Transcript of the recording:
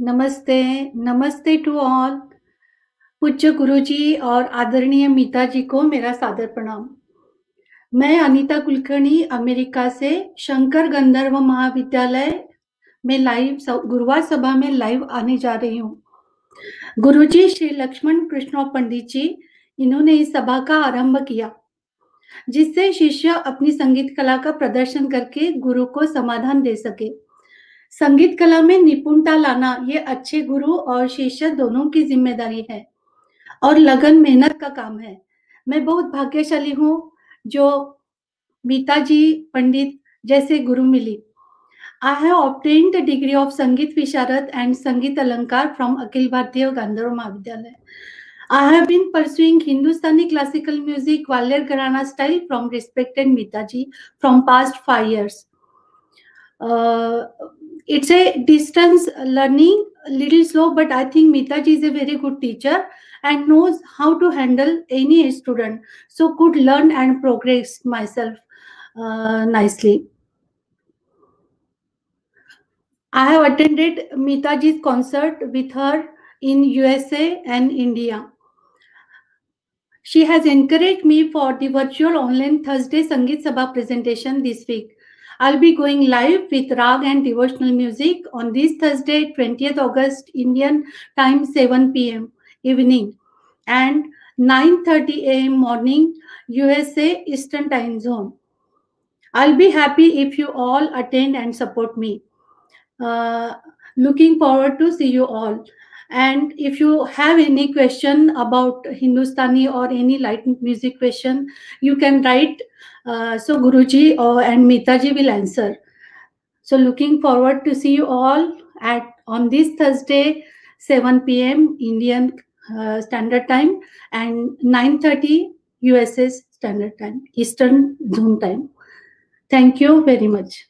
नमस्ते नमस्ते to all पूज्य गुरु जी और आदरणीय मीता जी को मेरा सादर प्रणाम। मैं अनीता कुलकर्णी, अमेरिका से शंकर गंधर्व महाविद्यालय में लाइव गुरुवार सभा में लाइव आने जा रही हूँ। गुरु जी श्री लक्ष्मण कृष्ण पंडित जी, इन्होंने इस सभा का आरंभ किया, जिससे शिष्य अपनी संगीत कला का प्रदर्शन करके गुरु को समाधान दे सके। संगीत कला में निपुणता लाना ये अच्छे गुरु और शिष्य दोनों की ज़िम्मेदारी है और लगन मेहनत का काम है। मैं बहुत भाग्यशाली हूँ जो मीता जी पंडित जैसे गुरु मिली। I have obtained degree of Sangeet Visharad and संगीत अलंकार from Akhil Bharatiya Gandharva Mahavidyalaya. I have been pursuing Hindustani classical music Gwalior gharana style from respected Meeta ji from past five years Uh, it's a distance learning, a little slow, but I think Meetaji is a very good teacher and knows how to handle any student. So could learn and progress myself uh, nicely. I have attended Meetaji's concert with her in USA and India. She has encouraged me for the virtual online Thursday Sangeet Sabha presentation this week. I'll be going live with rag and devotional music on this Thursday, 20th August, Indian time 7 p.m. evening and 9:30 a.m. morning USA Eastern time zone. I'll be happy if you all attend and support me. Uh, looking forward to see you all. And if you have any question about Hindustani or any light music question, you can write. Uh, so Guruji or and Meetaji will answer. So looking forward to see you all at on this Thursday, 7 p.m. Indian uh, Standard Time and 9:30 USS Standard Time, Eastern Zone Time. Thank you very much.